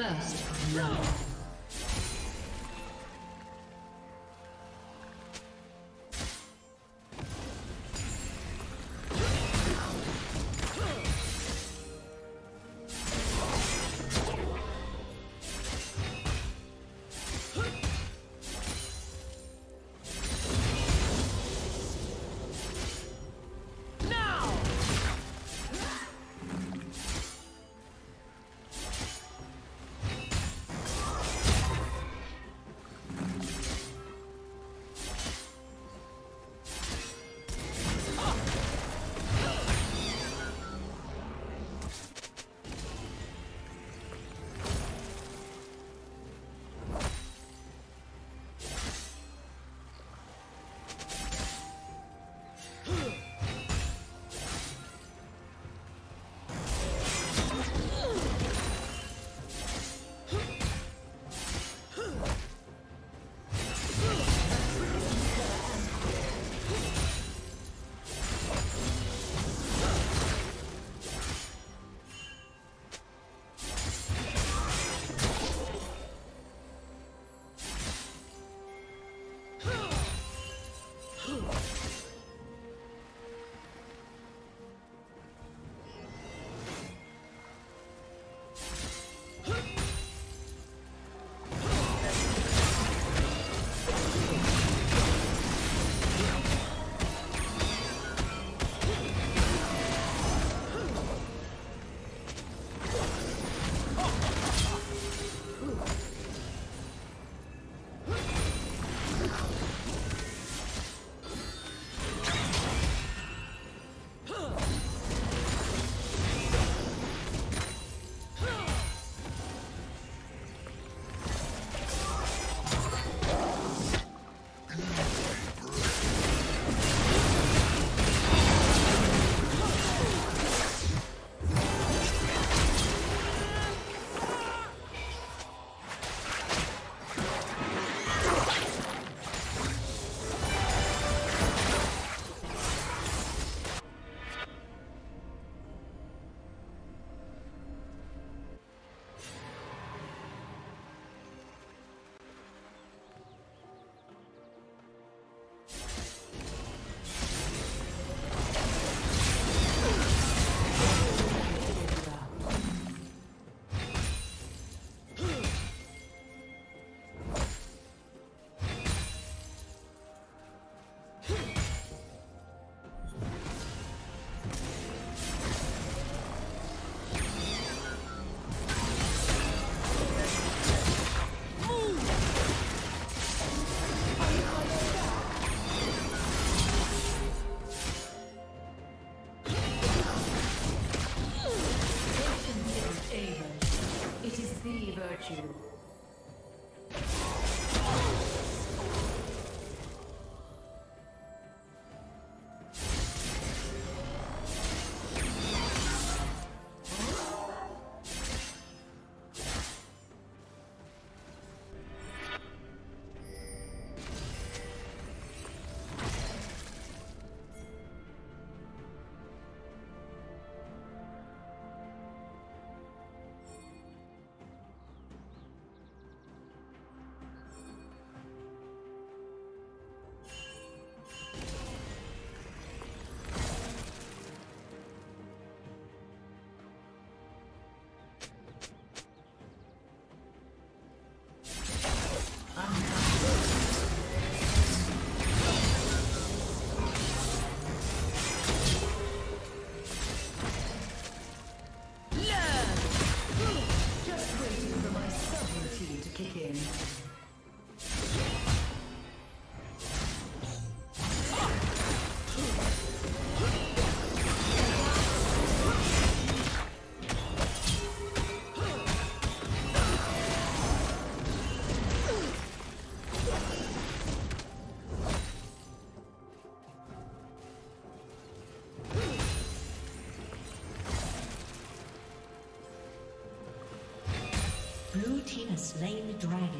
First blood. Slain the dragon.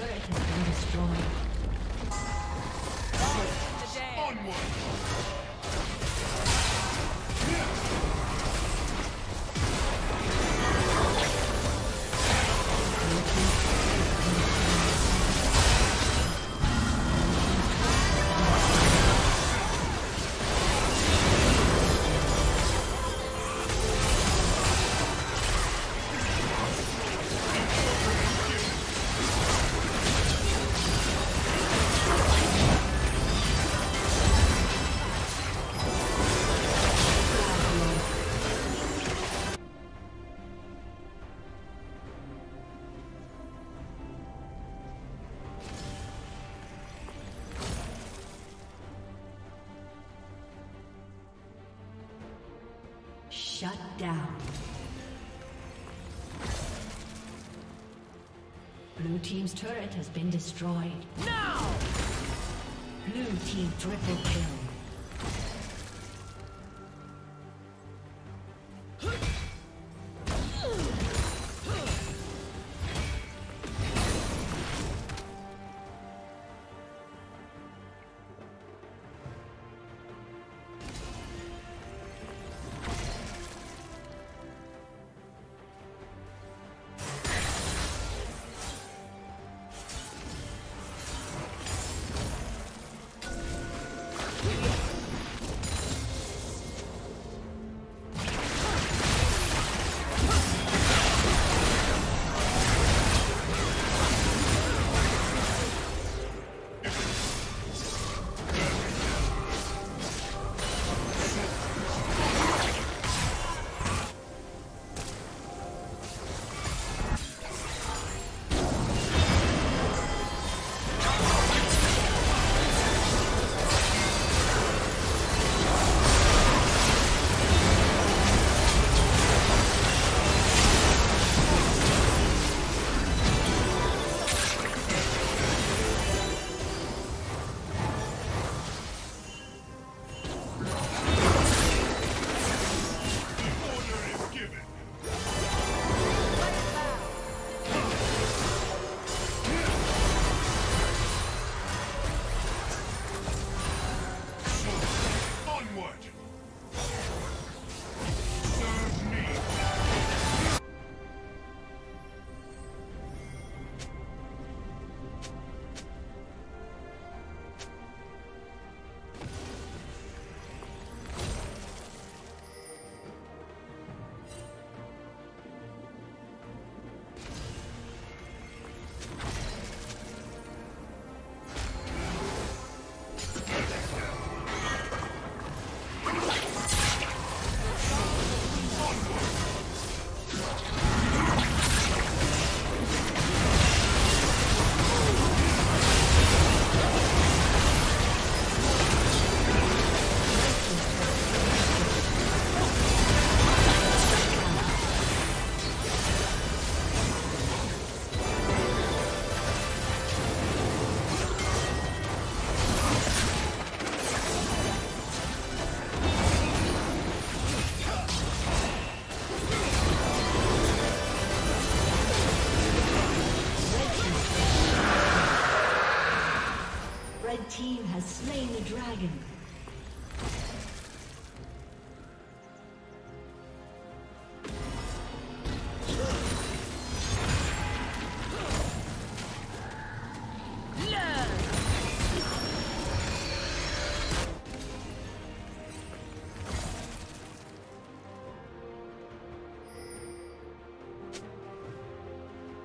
Turret has been destroyed. Shut down. Blue Team's turret has been destroyed. Now! Blue Team triple kill.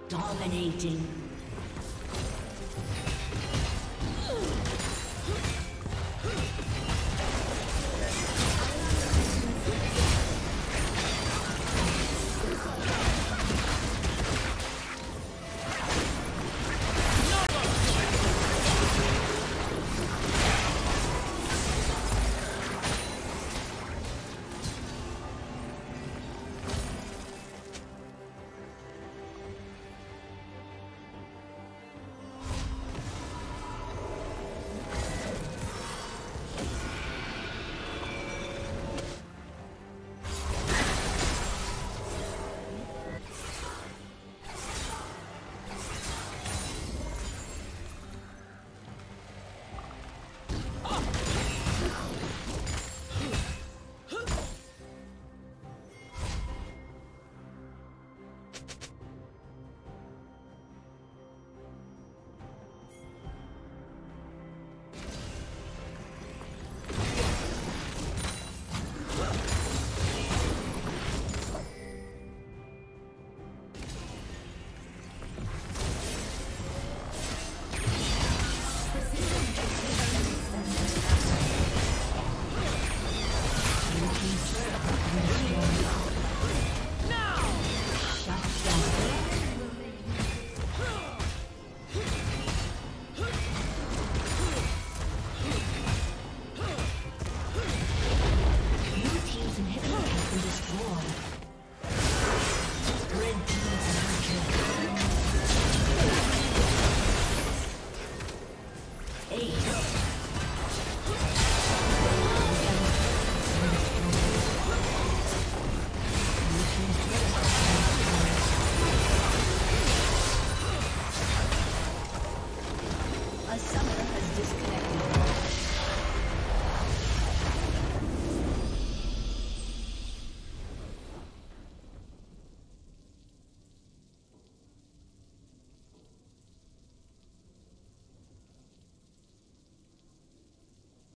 Dominating.